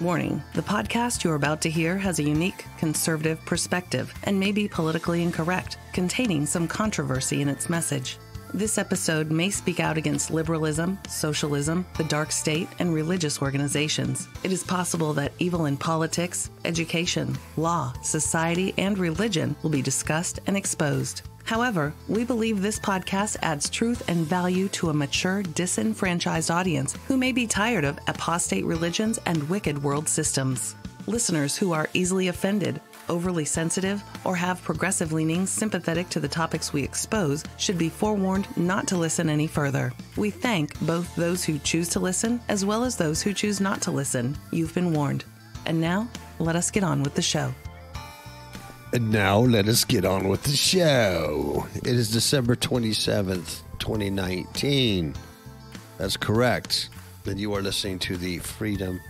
Warning the podcast you're about to hear has a unique conservative perspective and may be politically incorrect, containing some controversy in its message. This episode may speak out against liberalism, socialism, the dark state, and religious organizations. It is possible that evil in politics, education, law, society, and religion will be discussed and exposed. However, we believe this podcast adds truth and value to a mature, disenfranchised audience who may be tired of apostate religions and wicked world systems. Listeners who are easily offended, overly sensitive, or have progressive leanings sympathetic to the topics we expose should be forewarned not to listen any further. We thank both those who choose to listen as well as those who choose not to listen. You've been warned. And now, let us get on with the show. And now let us get on with the show. It is December 27th, 2019. That's correct. And you are listening to the Freedom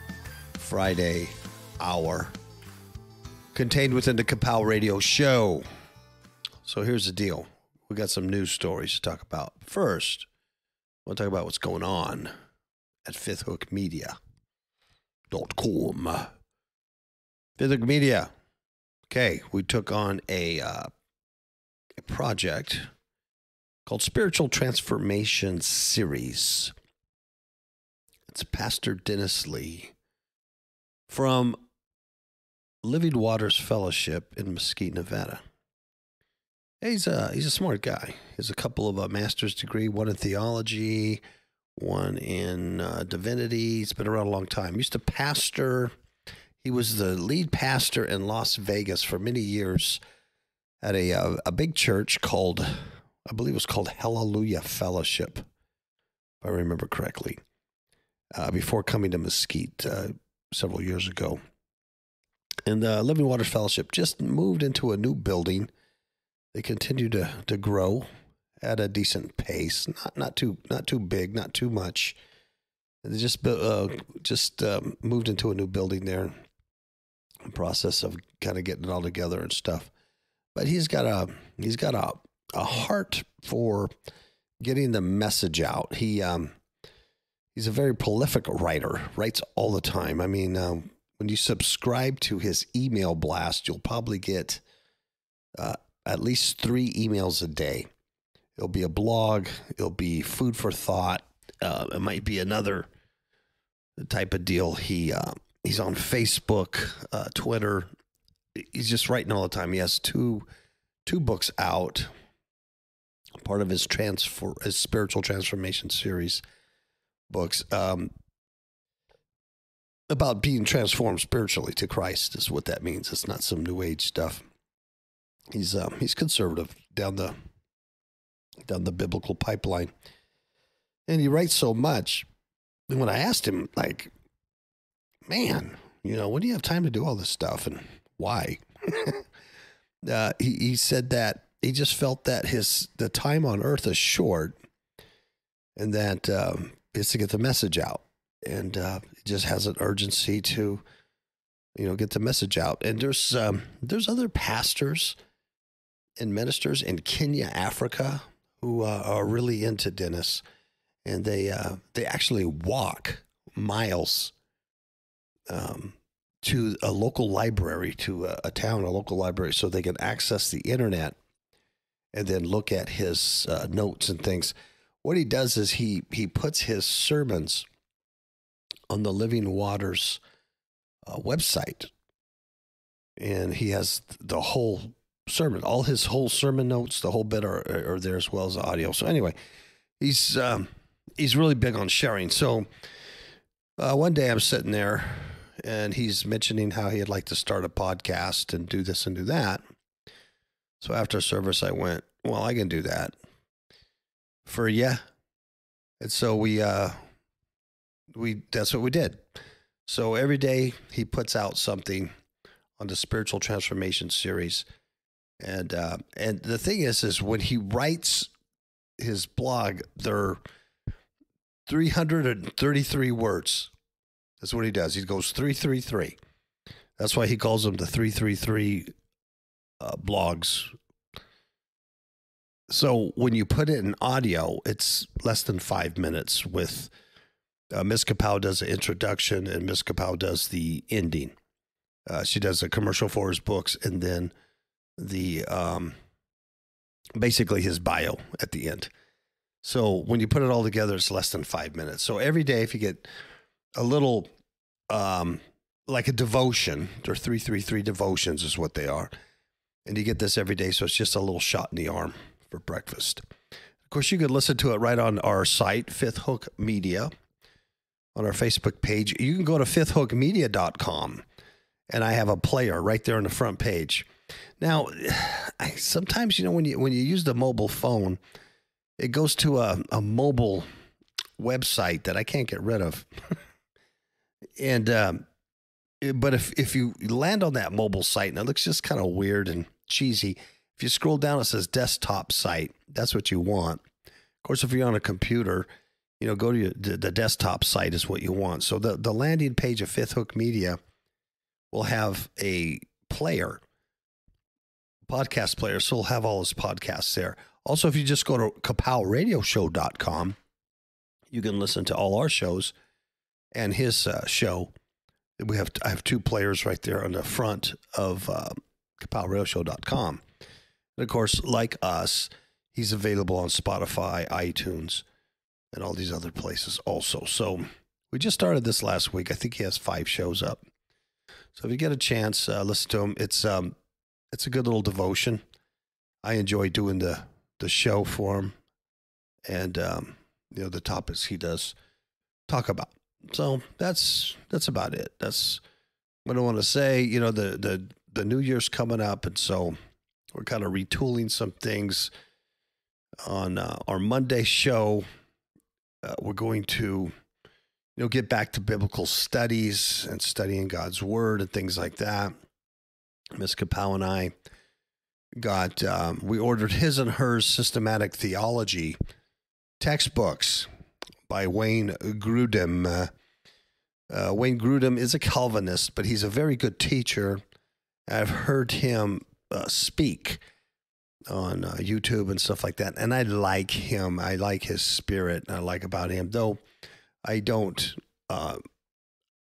Friday Hour contained within the Kapow Radio Show. So here's the deal we got some news stories to talk about. First, I want to talk about what's going on at fifthookmedia.com. Fifth Hook Media Okay, we took on a uh, a project called Spiritual Transformation Series. It's Pastor Dennis Lee from Living Waters Fellowship in Mesquite, Nevada. He's a he's a smart guy. He has a couple of a master's degree, one in theology, one in uh, divinity. He's been around a long time. Used to pastor he was the lead pastor in Las Vegas for many years at a uh, a big church called, I believe it was called Hallelujah Fellowship, if I remember correctly. Uh, before coming to Mesquite uh, several years ago, and the Living Waters Fellowship just moved into a new building. They continue to to grow at a decent pace, not not too not too big, not too much. They just uh, just um, moved into a new building there process of kind of getting it all together and stuff. But he's got a he's got a a heart for getting the message out. He um he's a very prolific writer, writes all the time. I mean, um, when you subscribe to his email blast, you'll probably get uh, at least three emails a day. It'll be a blog. It'll be food for thought. Uh, it might be another type of deal. He uh, He's on Facebook, uh, Twitter. He's just writing all the time. He has two two books out, part of his transfer his spiritual transformation series books um, about being transformed spiritually to Christ is what that means. It's not some new age stuff. He's um, he's conservative down the down the biblical pipeline, and he writes so much. And when I asked him, like, man, you know, when do you have time to do all this stuff and why? uh, he, he said that he just felt that his the time on earth is short and that um, it's to get the message out. And uh, it just has an urgency to you know get the message out. And there's um, there's other pastors and ministers in Kenya Africa who uh, are really into Dennis. And they uh, they actually walk miles um, to a local library, to a, a, town, a local library, so they can access the internet and then look at his uh, notes and things. What he does is he he puts his sermons on the Living Waters uh, website, and he has the whole sermon, all his whole sermon notes, the whole bit are, are there as well as the audio. So anyway, he's um, he's really big on sharing. So uh, one day I'm sitting there and he's mentioning how he'd like to start a podcast and do this and do that. So after service, I went, well, I can do that for yeah. And so we, uh, we, that's what we did. So every day he puts out something on the spiritual transformation series. And, uh, and the thing is, is when he writes his blog, there are 333 words that's what he does. He goes 333. That's why he calls them the 333 uh, blogs. So when you put it in audio, it's less than five minutes with Uh, Miss Kapow does the introduction, and Miss Kapow does the ending. Uh, she does a commercial for his books, and then the um, basically his bio at the end. So when you put it all together, it's less than five minutes. So every day, if you get a little, um, like a devotion, three three devotions is what they are, and you get this every day. So it's just a little shot in the arm for breakfast. Of course, you can listen to it right on our site, Fifthook Media, on our Facebook page. You can go to fifthookmedia.com, and I have a player right there on the front page. Now, I, sometimes you know when you when you use the mobile phone, it goes to a, a mobile website that I can't get rid of. and um, but if if you land on that mobile site and it looks just kind of weird and cheesy, if you scroll down, it says desktop site. That's what you want. Of course, if you're on a computer, you know, go to your, the, the desktop site is what you want. So the the landing page of Fifthook Media will have a player, podcast player. So we'll have all his podcasts there. Also, if you just go to kapowradioshow.com, you can listen to all our shows and his uh, show. We have I have two players right there on the front of uh, kapowradioshow.com. And of course, like us, he's available on Spotify, iTunes, and all these other places also. So we just started this last week. I think he has five shows up. So if you get a chance, uh, listen to him. It's um, it's a good little devotion. I enjoy doing the the show for him, and um, you know the topics he does talk about. So that's that's about it. That's what I want to say. You know the the the new year's coming up, and so we're kind of retooling some things on uh, our Monday show. Uh, we're going to you know get back to biblical studies and studying God's word and things like that. Miss Kapow and I got um, we ordered his and hers systematic theology textbooks by Wayne Grudem. Uh, uh, Wayne Grudem is a Calvinist, but he's a very good teacher. I've heard him uh, speak on uh, YouTube and stuff like that, and I like him. I like his spirit. I like about him, though I don't uh,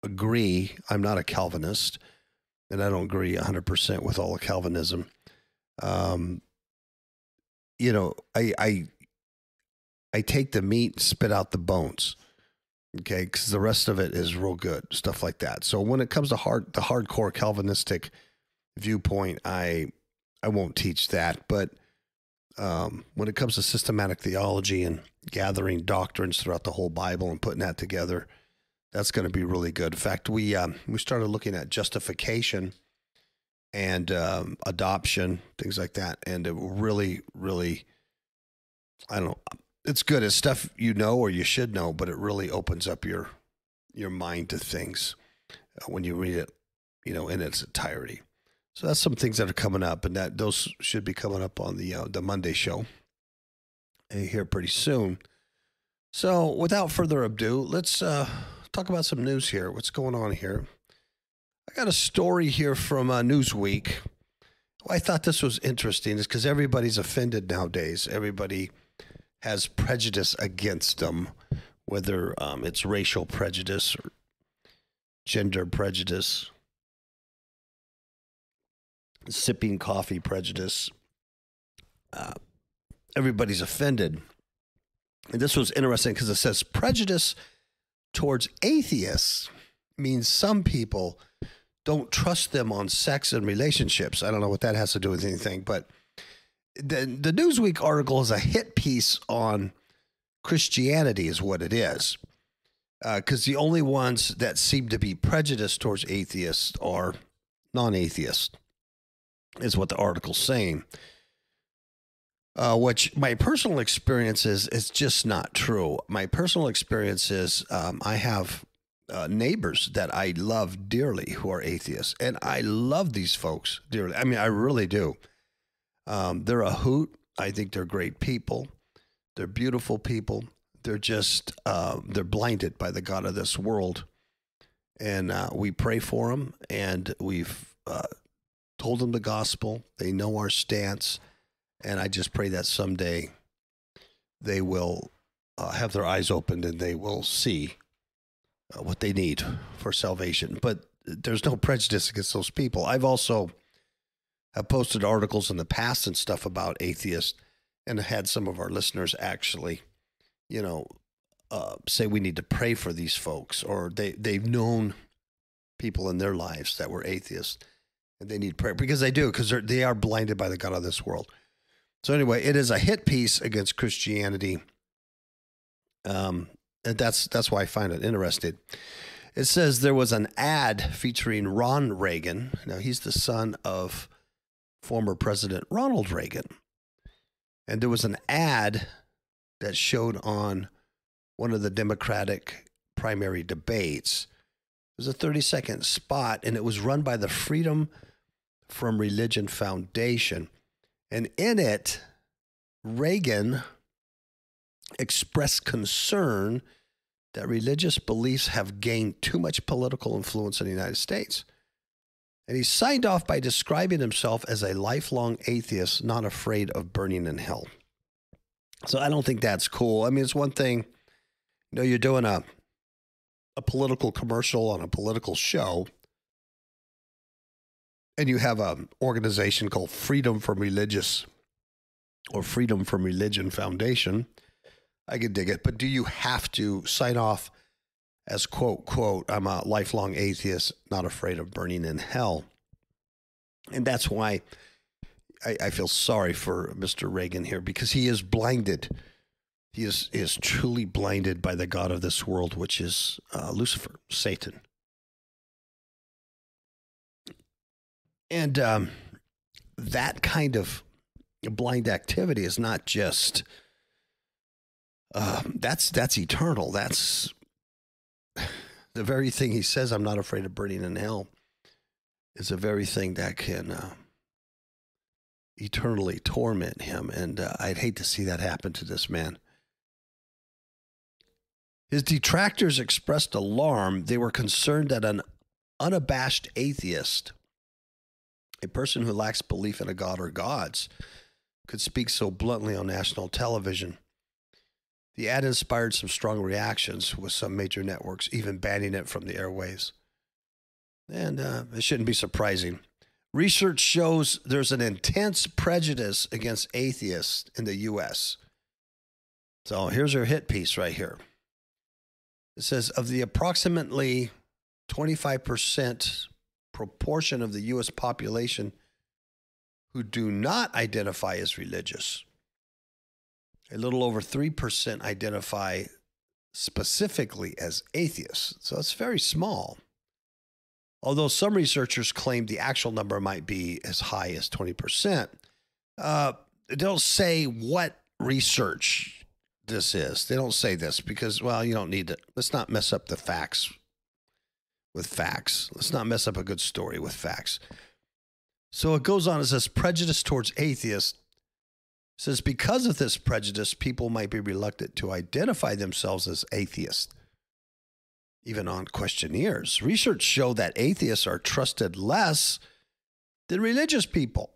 agree. I'm not a Calvinist, and I don't agree 100% with all of Calvinism um, you know, I I I take the meat, spit out the bones. Okay, because the rest of it is real good stuff like that. So when it comes to hard the hardcore Calvinistic viewpoint, I I won't teach that. But um, when it comes to systematic theology and gathering doctrines throughout the whole Bible and putting that together, that's going to be really good. In fact, we um, we started looking at justification and um, adoption, things like that. And it really, really, I don't know. It's good. It's stuff you know or you should know, but it really opens up your your mind to things uh, when you read it, you know, in its entirety. So that's some things that are coming up, and that those should be coming up on the uh, the Monday show uh, here pretty soon. So without further ado, let's uh, talk about some news here. What's going on here? I got a story here from uh, Newsweek. I thought this was interesting is because everybody's offended nowadays. Everybody has prejudice against them, whether um, it's racial prejudice or gender prejudice, sipping coffee prejudice. Uh, everybody's offended. And this was interesting because it says prejudice towards atheists means some people don't trust them on sex and relationships. I don't know what that has to do with anything, but the the Newsweek article is a hit piece on Christianity, is what it is. Because uh, the only ones that seem to be prejudiced towards atheists are non-atheists, is what the article's saying. Uh, which my personal experience is is just not true. My personal experience is um, I have uh, neighbors that I love dearly who are atheists, and I love these folks dearly. I mean, I really do. Um, they're a hoot. I think they're great people. They're beautiful people. They're just uh, they're blinded by the God of this world, and uh, we pray for them, and we've uh, told them the gospel. They know our stance, and I just pray that someday they will uh, have their eyes opened and they will see uh, what they need for salvation. But there's no prejudice against those people. I've also have posted articles in the past and stuff about atheists, and had some of our listeners actually, you know, uh, say we need to pray for these folks, or they they've known people in their lives that were atheists, and they need prayer because they do because they are blinded by the god of this world. So anyway, it is a hit piece against Christianity. Um, and that's that's why I find it interesting. It says there was an ad featuring Ron Reagan. Now he's the son of former President Ronald Reagan. And there was an ad that showed on one of the Democratic primary debates. It was a 30 second spot, and it was run by the Freedom from Religion Foundation. And in it, Reagan expressed concern that religious beliefs have gained too much political influence in the United States. And he signed off by describing himself as a lifelong atheist, not afraid of burning in hell. So I don't think that's cool. I mean, it's one thing, you know, you're doing a a political commercial on a political show, and you have an organization called Freedom from Religious or Freedom from Religion Foundation. I could dig it, but do you have to sign off as quote quote I'm a lifelong atheist, not afraid of burning in hell, and that's why I, I feel sorry for Mr. Reagan here because he is blinded. He is is truly blinded by the god of this world, which is uh, Lucifer, Satan. And um, that kind of blind activity is not just uh, that's that's eternal. That's the very thing he says. I'm not afraid of burning in hell. Is the very thing that can uh, eternally torment him, and uh, I'd hate to see that happen to this man. His detractors expressed alarm. They were concerned that an unabashed atheist, a person who lacks belief in a god or gods, could speak so bluntly on national television. The ad inspired some strong reactions, with some major networks even banning it from the airwaves. And uh, it shouldn't be surprising. Research shows there's an intense prejudice against atheists in the U.S. So here's our hit piece right here. It says of the approximately 25% proportion of the U.S. population who do not identify as religious, a little over 3% identify specifically as atheists. So it's very small. Although some researchers claim the actual number might be as high as 20%. Uh, they don't say what research this is. They don't say this because, well, you don't need to. Let's not mess up the facts with facts. Let's not mess up a good story with facts. So it goes on, it says prejudice towards atheists says because of this prejudice, people might be reluctant to identify themselves as atheists, even on questionnaires. Research show that atheists are trusted less than religious people.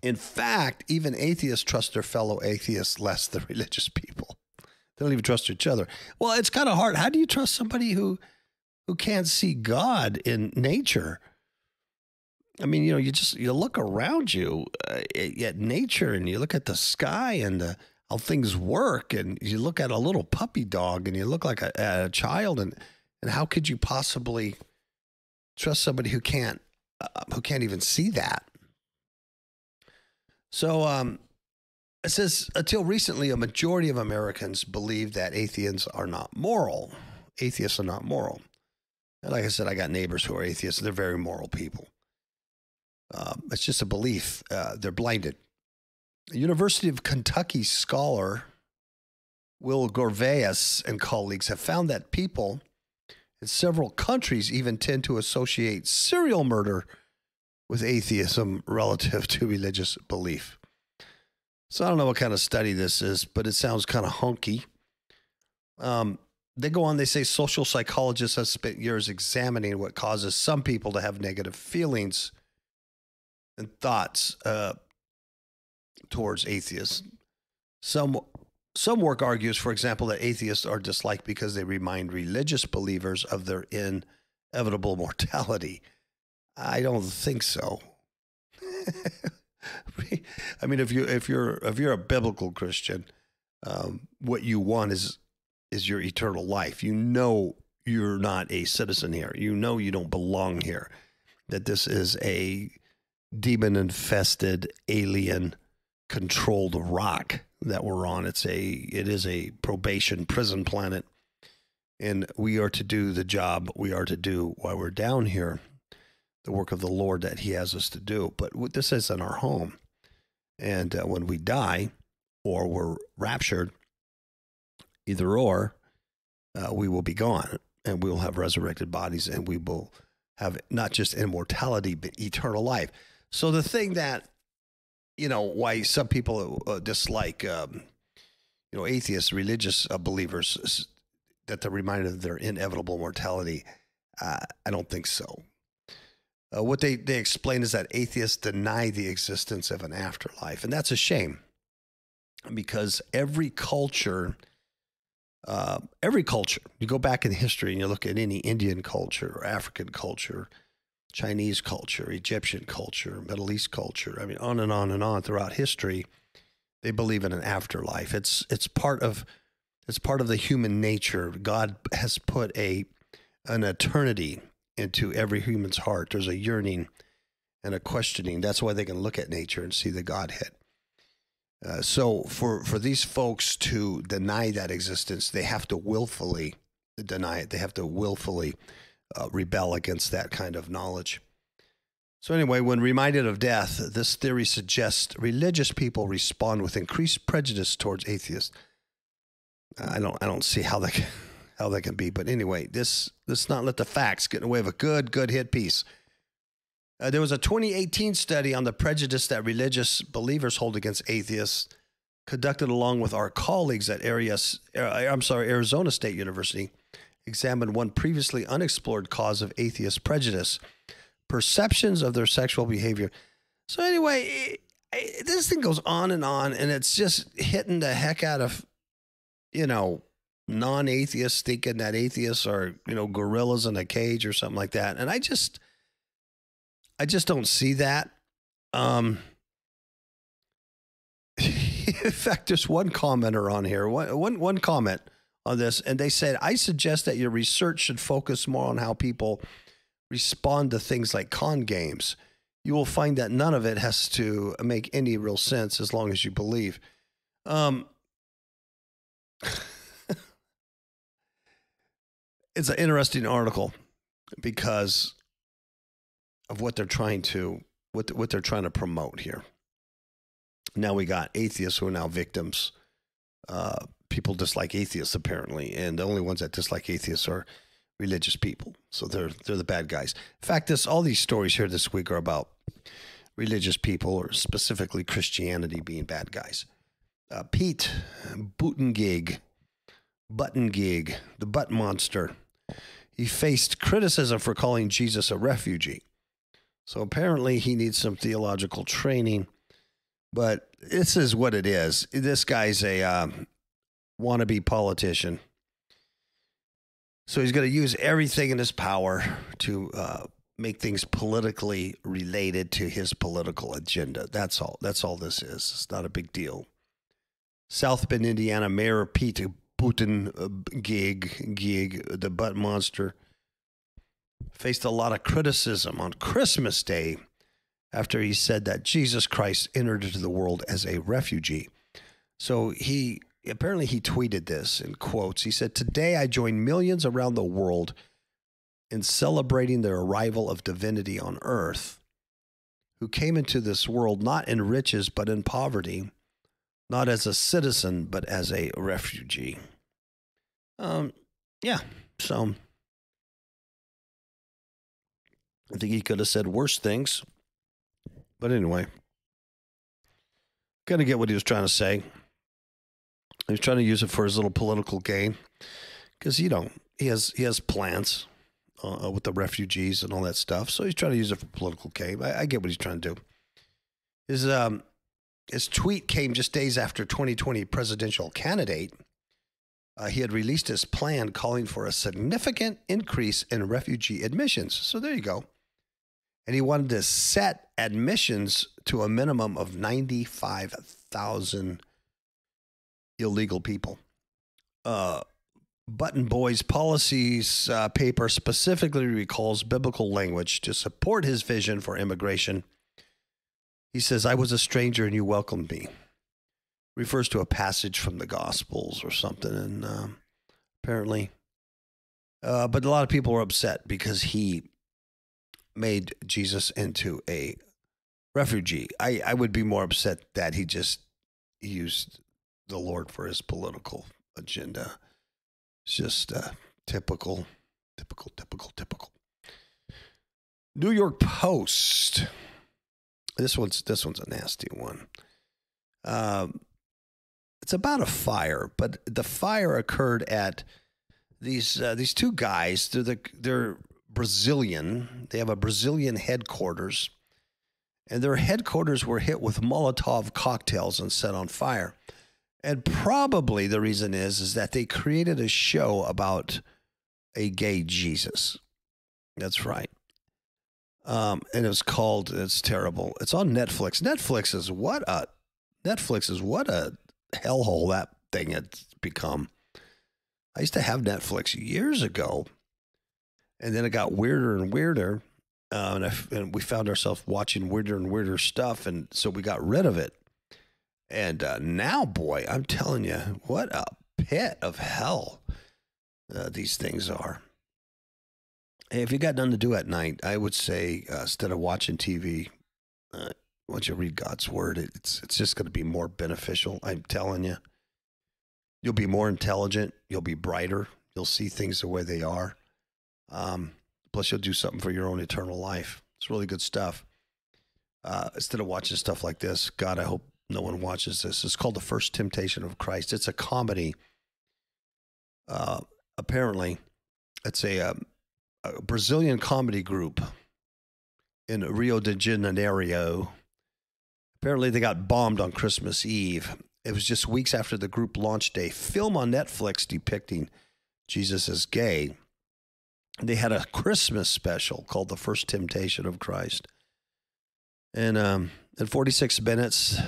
In fact, even atheists trust their fellow atheists less than religious people. They don't even trust each other. Well, it's kind of hard. How do you trust somebody who who can't see God in nature? I mean, you know, you just you look around you uh, at nature and you look at the sky and the, how things work, and you look at a little puppy dog and you look like a, a child, and and how could you possibly trust somebody who can't uh, who can't even see that? So, um, it says until recently, a majority of Americans believe that atheists are not moral. Atheists are not moral. And like I said, I got neighbors who are atheists. They're very moral people. Uh, it's just a belief. Uh, they're blinded. A University of Kentucky scholar Will Gervais and colleagues have found that people in several countries even tend to associate serial murder with atheism relative to religious belief. So I don't know what kind of study this is, but it sounds kind of hunky. Um, they go on, they say social psychologists have spent years examining what causes some people to have negative feelings and thoughts uh, towards atheists. Some some work argues, for example, that atheists are disliked because they remind religious believers of their inevitable mortality. I don't think so. I mean, if you if you're if you're a biblical Christian, um, what you want is is your eternal life. You know you're not a citizen here. You know you don't belong here. That this is a demon infested alien controlled rock that we're on. It's a it is a probation prison planet. And we are to do the job we are to do while we're down here, the work of the Lord that He has us to do. But this is in our home. And uh, when we die or we're raptured, either or, uh, we will be gone and we will have resurrected bodies and we will have not just immortality, but eternal life. So the thing that, you know, why some people uh, dislike, um, you know, atheists, religious uh, believers, that they're reminded of their inevitable mortality, uh, I don't think so. Uh, what they, they explain is that atheists deny the existence of an afterlife. And that's a shame because every culture uh, every culture, you go back in history and you look at any Indian culture or African culture, Chinese culture, Egyptian culture, Middle East culture, I mean, on and on and on throughout history, they believe in an afterlife. It's, it's part of, it's part of the human nature. God has put a, an eternity into every human's heart. There's a yearning and a questioning. That's why they can look at nature and see the Godhead. Uh, so for for these folks to deny that existence, they have to willfully deny it. They have to willfully uh, rebel against that kind of knowledge. So anyway, when reminded of death, this theory suggests religious people respond with increased prejudice towards atheists. I don't I don't see how that can, how that can be, but anyway, this let's not let the facts get in the way of a good good hit piece. Uh, there was a 2018 study on the prejudice that religious believers hold against atheists, conducted along with our colleagues at Arias, uh, I'm sorry, Arizona State University, examined one previously unexplored cause of atheist prejudice: perceptions of their sexual behavior. So anyway, it, it, this thing goes on and on, and it's just hitting the heck out of, you know, non-atheists thinking that atheists are, you know, gorillas in a cage or something like that. And I just I just don't see that. Um, in fact, there's one commenter on here, one, one, one comment on this, and they said, I suggest that your research should focus more on how people respond to things like con games. You will find that none of it has to make any real sense as long as you believe. Um, it's an interesting article because of what they're trying to what what they're trying to promote here. Now we got atheists who are now victims. Uh, people dislike atheists apparently, and the only ones that dislike atheists are religious people. So they're they're the bad guys. In fact, this all these stories here this week are about religious people, or specifically Christianity, being bad guys. Uh, Pete Buttigieg, Buttigieg, the butt monster. He faced criticism for calling Jesus a refugee. So apparently he needs some theological training. But this is what it is. This guy's a um, wannabe politician. So he's going to use everything in his power to uh, make things politically related to his political agenda. That's all. That's all this is. It's not a big deal. South Bend, Indiana Mayor Pete Putin uh, gig gig the butt monster faced a lot of criticism on Christmas Day after he said that Jesus Christ entered into the world as a refugee. So he apparently he tweeted this in quotes. He said, "Today I join millions around the world in celebrating the arrival of divinity on earth, who came into this world not in riches but in poverty, not as a citizen but as a refugee." Um yeah, so I think he could have said worse things. But anyway, to get what he was trying to say. He was trying to use it for his little political gain because you know he has he has plans uh, with the refugees and all that stuff. So he's trying to use it for political gain. I, I, get what he's trying to do. His um his tweet came just days after 2020 presidential candidate. Uh, he had released his plan calling for a significant increase in refugee admissions. So there you go. And he wanted to set admissions to a minimum of 95,000 illegal people. Uh, Button Boy's policies uh, paper specifically recalls biblical language to support his vision for immigration. He says, I was a stranger and you welcomed me. Refers to a passage from the Gospels or something. And um, apparently, uh, but a lot of people were upset because he made Jesus into a refugee. I, I would be more upset that he just used the Lord for his political agenda. It's just uh, typical, typical, typical, typical. New York Post. This one's this one's a nasty one. Um, it's about a fire, but the fire occurred at these uh, these two guys. They're the, they're Brazilian. They have a Brazilian headquarters, and their headquarters were hit with Molotov cocktails and set on fire. And probably the reason is is that they created a show about a gay Jesus. That's right. Um, and it was called. It's terrible. It's on Netflix. Netflix is what a Netflix is what a hellhole that thing had become. I used to have Netflix years ago, and then it got weirder and weirder, uh, and, I, and we found ourselves watching weirder and weirder stuff, and so we got rid of it. And uh, now, boy, I'm telling you, what a pit of hell uh, these things are. Hey, if you got nothing to do at night, I would say uh, instead of watching TV, uh, don't you read God's word? It's it's just going to be more beneficial. I'm telling you. You'll be more intelligent. You'll be brighter. You'll see things the way they are. Um, plus, you'll do something for your own eternal life. It's really good stuff. Uh, instead of watching stuff like this, God, I hope no one watches this. It's called The First Temptation of Christ. It's a comedy. Uh, apparently, it's a, um, a Brazilian comedy group in Rio de Janeiro. Apparently, they got bombed on Christmas Eve. It was just weeks after the group launched a film on Netflix depicting Jesus as gay. They had a Christmas special called The First Temptation of Christ. And um, in 46 minutes,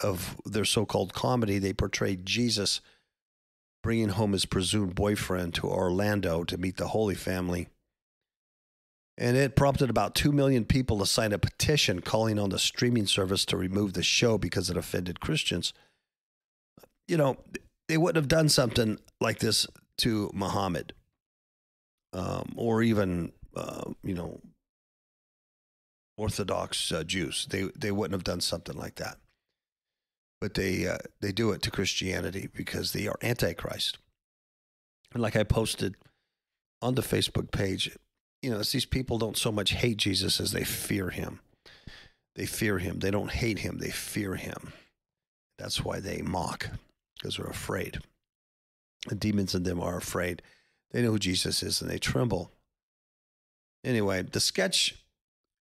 of their so called comedy, they portrayed Jesus bringing home his presumed boyfriend to Orlando to meet the Holy Family. And it prompted about 2 million people to sign a petition calling on the streaming service to remove the show because it offended Christians. You know, they wouldn't have done something like this to Muhammad um, or even, uh, you know, Orthodox uh, Jews. They, they wouldn't have done something like that but they uh, they do it to Christianity because they are antichrist. And like I posted on the Facebook page, you know, these people don't so much hate Jesus as they fear him. They fear him. They don't hate him. They fear him. That's why they mock because they're afraid. The demons in them are afraid. They know who Jesus is and they tremble. Anyway, the sketch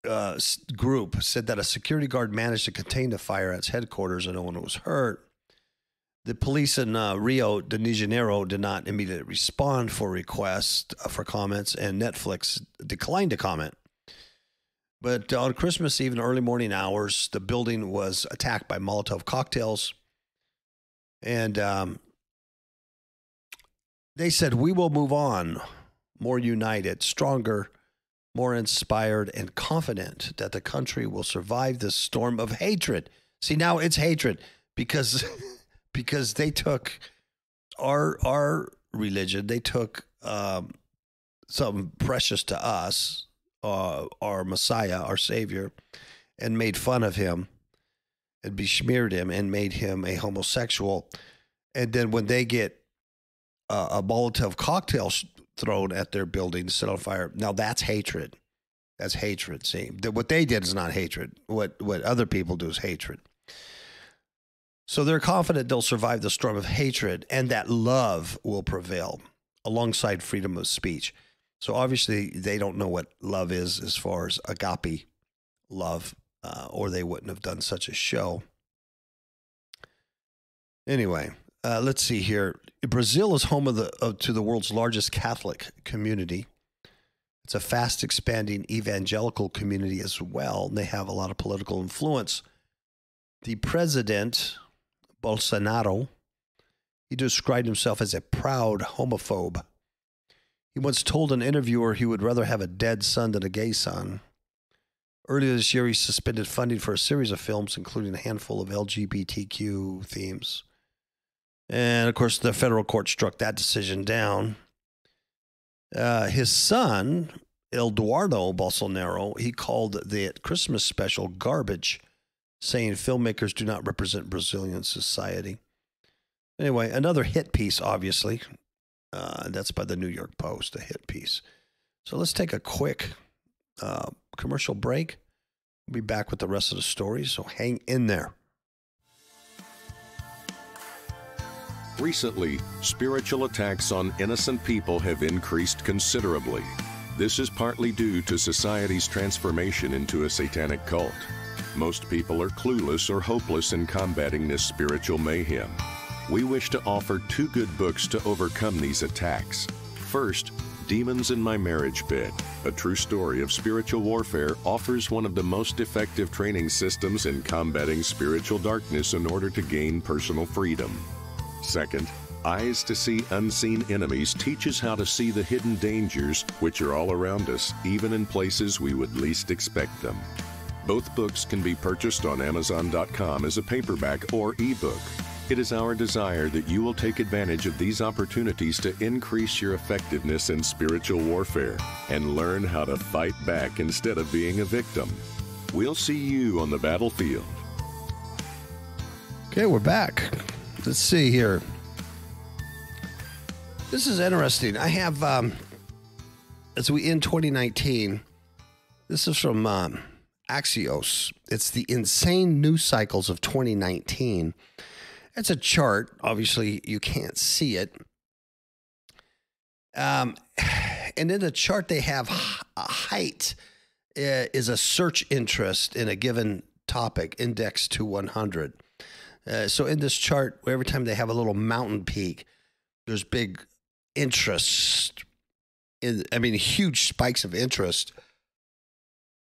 uh, group said that a security guard managed to contain the fire at its headquarters and no one was hurt. The police in uh, Rio de Janeiro did not immediately respond for requests uh, for comments, and Netflix declined to comment. But on Christmas Eve in early morning hours, the building was attacked by Molotov cocktails. And um, they said, We will move on more united, stronger, more inspired and confident that the country will survive this storm of hatred. See, now it's hatred because because they took our our religion, they took um, something precious to us, uh, our Messiah, our Savior, and made fun of him and besmeared him and made him a homosexual. And then when they get uh, a Molotov cocktail thrown at their building, set on fire. Now that's hatred. That's hatred. See, That what they did is not hatred. What what other people do is hatred. So they're confident they'll survive the storm of hatred and that love will prevail alongside freedom of speech. So obviously they don't know what love is as far as agape love, uh, or they wouldn't have done such a show. Anyway, uh, let's see here. Brazil is home of the of, to the world's largest Catholic community. It's a fast expanding evangelical community as well. And they have a lot of political influence. The president, Bolsonaro, he described himself as a proud homophobe. He once told an interviewer he would rather have a dead son than a gay son. Earlier this year, he suspended funding for a series of films, including a handful of LGBTQ themes. And of course, the federal court struck that decision down. Uh, his son, Eduardo Bolsonaro, he called the Christmas special garbage, saying filmmakers do not represent Brazilian society. Anyway, another hit piece, obviously. Uh, that's by the New York Post, a hit piece. So let's take a quick uh, commercial break. We'll be back with the rest of the story, so hang in there. Recently, spiritual attacks on innocent people have increased considerably. This is partly due to society's transformation into a satanic cult. Most people are clueless or hopeless in combating this spiritual mayhem. We wish to offer two good books to overcome these attacks. First, Demons in My Marriage Bed, a true story of spiritual warfare, offers one of the most effective training systems in combating spiritual darkness in order to gain personal freedom. Second, Eyes to See Unseen Enemies teaches how to see the hidden dangers which are all around us, even in places we would least expect them. Both books can be purchased on Amazon.com as a paperback or ebook. It is our desire that you will take advantage of these opportunities to increase your effectiveness in spiritual warfare and learn how to fight back instead of being a victim. We'll see you on the battlefield. Okay, we're back. Let's see here. This is interesting. I have, um, as we end 2019, this is from um, Axios. It's the insane news cycles of 2019. It's a chart. Obviously, you can't see it. Um, and in the chart, they have a height uh, is a search interest in a given topic, indexed to 100. Uh, so in this chart, every time they have a little mountain peak, there's big interest. In, I mean, huge spikes of interest.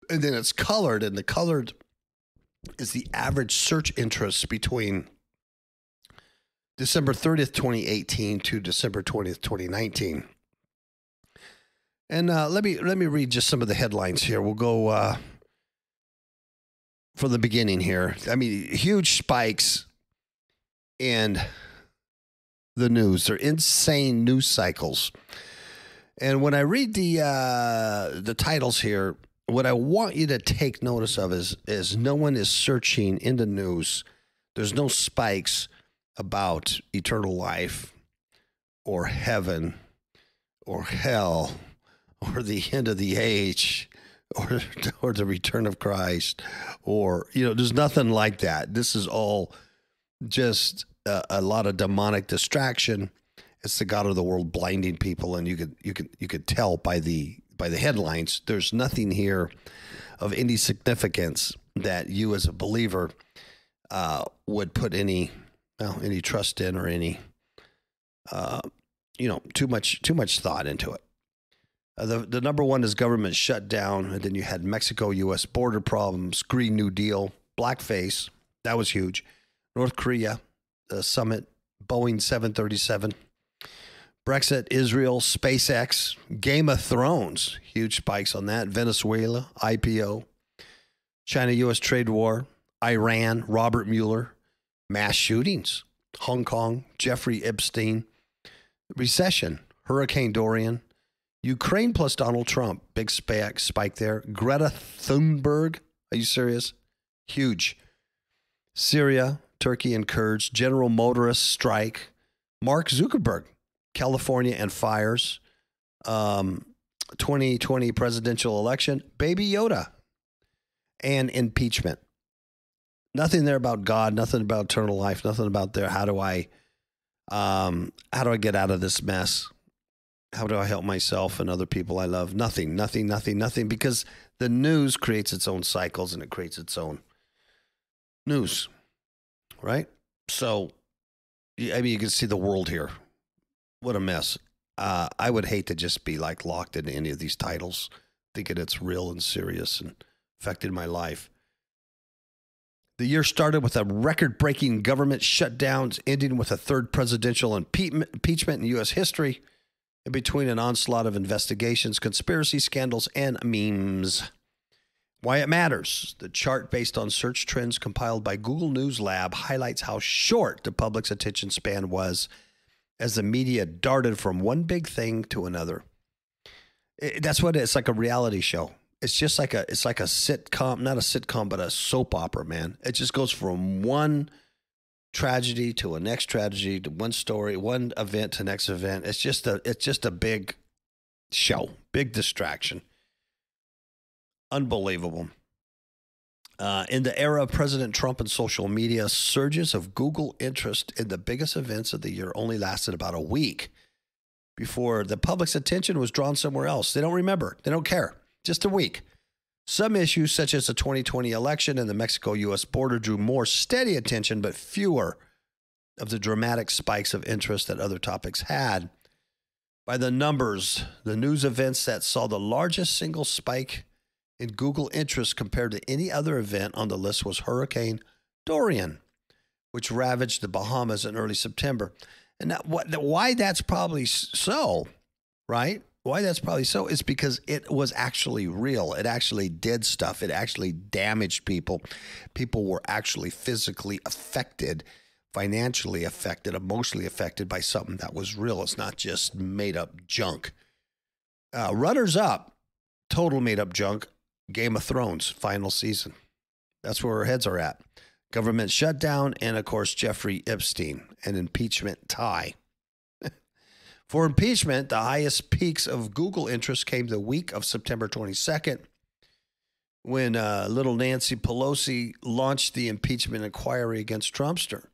And then it's colored, and the colored is the average search interest between December 30th, 2018 to December 20th, 2019. And uh, let me let me read just some of the headlines here. We'll go uh, for the beginning here. I mean, huge spikes in the news. They're insane news cycles. And when I read the uh, the titles here, what I want you to take notice of is is no one is searching in the news. There's no spikes about eternal life or heaven or hell or the end of the age or or the return of Christ or you know there's nothing like that. This is all just a, a lot of demonic distraction. It's the god of the world blinding people and you could you could you could tell by the by the headlines. There's nothing here of any significance that you as a believer uh, would put any well, any trust in or any, uh, you know, too much too much thought into it. Uh, the the number one is government shutdown, and then you had Mexico-U.S. border problems, Green New Deal, blackface, that was huge. North Korea, the summit, Boeing 737, Brexit, Israel, SpaceX, Game of Thrones, huge spikes on that. Venezuela, IPO, China-U.S. trade war, Iran, Robert Mueller, mass shootings, Hong Kong, Jeffrey Epstein, recession, Hurricane Dorian, Ukraine plus Donald Trump, big spike, spike there. Greta Thunberg, are you serious? Huge. Syria, Turkey and Kurds, General Motors strike, Mark Zuckerberg, California and fires, um, 2020 presidential election, Baby Yoda, and impeachment. Nothing there about God, nothing about eternal life, nothing about there. How do I, um, how do I get out of this mess? How do I help myself and other people I love? Nothing, nothing, nothing, nothing. Because the news creates its own cycles and it creates its own news, right? So I mean, you can see the world here. What a mess. Uh, I would hate to just be like locked into any of these titles, thinking it's real and serious and affected my life. The year started with a record breaking government shutdowns, ending with a third presidential impeachment in U.S. history, between an onslaught of investigations, conspiracy scandals, and memes. Why it matters. The chart based on search trends compiled by Google News Lab highlights how short the public's attention span was as the media darted from one big thing to another. It, that's what it's like a reality show. It's just like a it's like a sitcom, not a sitcom, but a soap opera, man. It just goes from one tragedy to a next tragedy to one story, one event to next event. It's just a it's just a big show, big distraction. Unbelievable. Uh, in the era of President Trump and social media, surges of Google interest in the biggest events of the year only lasted about a week before the public's attention was drawn somewhere else. They don't remember, they don't care. Just a week. Some issues, such as the 2020 election and the Mexico US border, drew more steady attention, but fewer of the dramatic spikes of interest that other topics had. By the numbers, the news events that saw the largest single spike in Google interest compared to any other event on the list was Hurricane Dorian, which ravaged the Bahamas in early September. And that, what, why that's probably so, right? Why that's probably so is because it was actually real. It actually did stuff. It actually damaged people. People were actually physically affected, financially affected, emotionally affected by something that was real. It's not just made up junk. Uh, runners up, total made up junk Game of Thrones final season. That's where our heads are at. Government shutdown, and of course, Jeffrey Epstein, an impeachment tie. For impeachment, the highest peaks of Google interest came the week of September 22nd, when uh, little Nancy Pelosi launched the impeachment inquiry against Trumpster.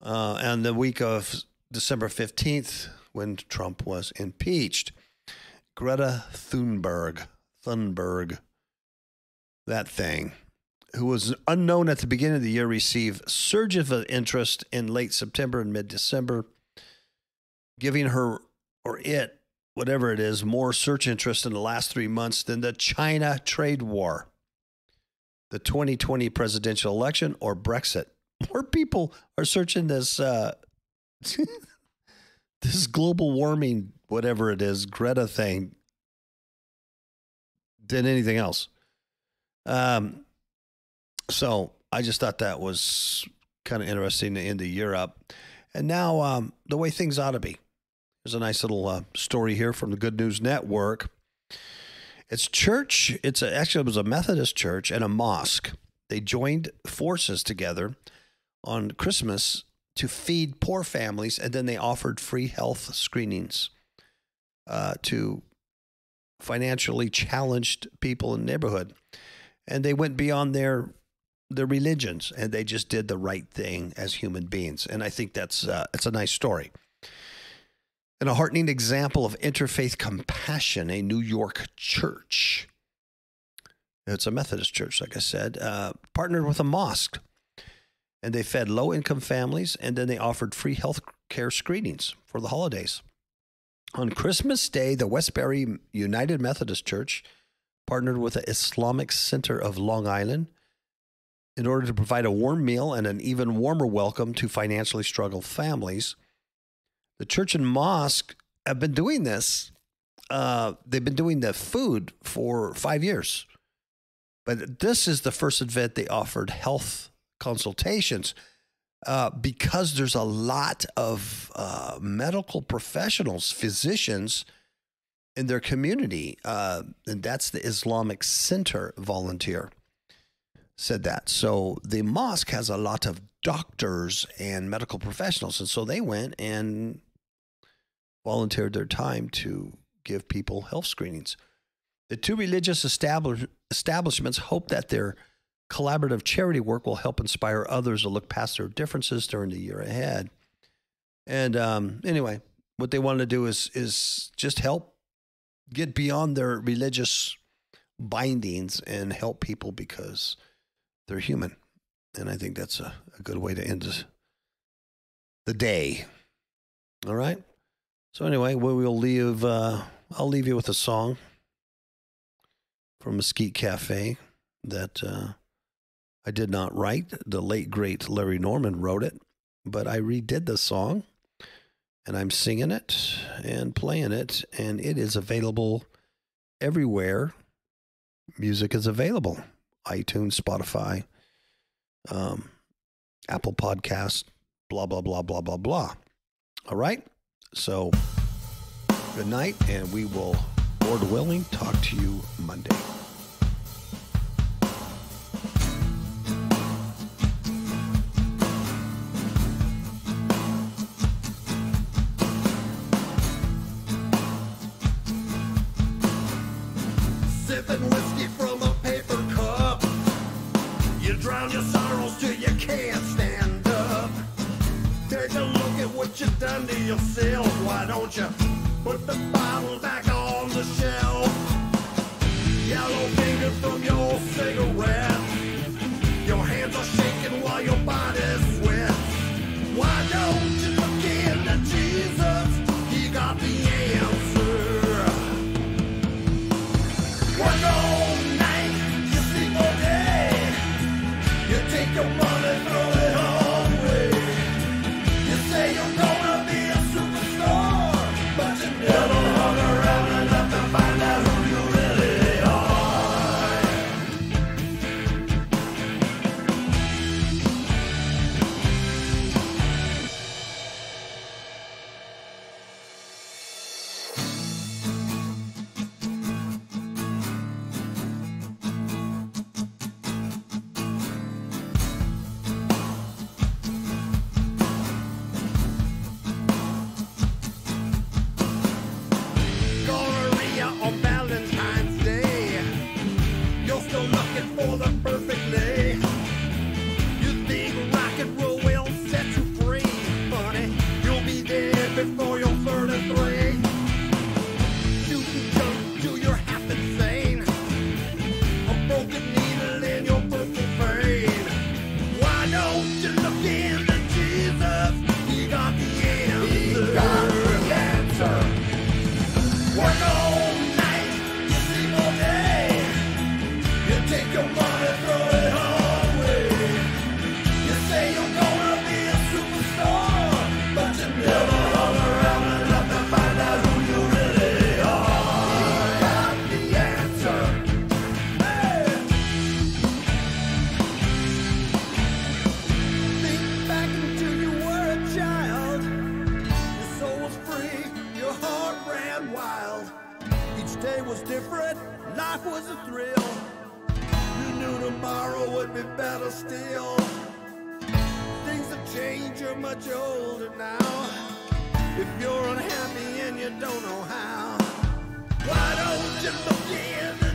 Uh, and the week of December 15th, when Trump was impeached. Greta Thunberg, Thunberg, that thing, who was unknown at the beginning of the year, received surge of interest in late September and mid December, giving her or it, whatever it is, more search interest in the last three months than the China trade war, the 2020 presidential election, or Brexit. More people are searching this uh, this global warming, whatever it is, Greta thing, than anything else. Um, so I just thought that was kind of interesting to end the year up. And now um, the way things ought to be. There's a nice little uh, story here from the Good News Network. It's church. It's a, actually it was a Methodist church and a mosque. They joined forces together on Christmas to feed poor families, and then they offered free health screenings uh, to financially challenged people in the neighborhood. And they went beyond their their religions and they just did the right thing as human beings. And I think that's uh, it's a nice story. And a heartening example of interfaith compassion, a New York church. It's a Methodist church, like I said, uh, partnered with a mosque. And they fed low income families and then they offered free health care screenings for the holidays. On Christmas Day, the Westbury United Methodist Church partnered with the Islamic Center of Long Island in order to provide a warm meal and an even warmer welcome to financially struggled families. The church and mosque have been doing this. Uh, they've been doing the food for five years. But this is the first event they offered health consultations uh, because there's a lot of uh, medical professionals, physicians in their community, uh, and that's the Islamic Center volunteer said that. So the mosque has a lot of doctors and medical professionals, and so they went and volunteered their time to give people health screenings. The two religious establish- establishments hope that their collaborative charity work will help inspire others to look past their differences during the year ahead. And um, anyway, what they wanted to do is is just help get beyond their religious bindings and help people because they're human. And I think that's a, a good way to end the day. All right. So anyway, we will leave. Uh, I'll leave you with a song from Mesquite Cafe that uh, I did not write. The late great Larry Norman wrote it, but I redid the song, and I'm singing it and playing it, and it is available everywhere. Music is available: iTunes, Spotify, um, Apple Podcast, blah blah blah blah blah blah. All right. So, good night, and we will, Lord willing, talk to you Monday. Yourself. Why don't you put the bottle back on the shelf? Yellow finger from your cigarette. Your hands are shaking while your body was a thrill. You knew tomorrow would be better still. Things have changed, you're much older now. If you're unhappy and you don't know how, why don't you look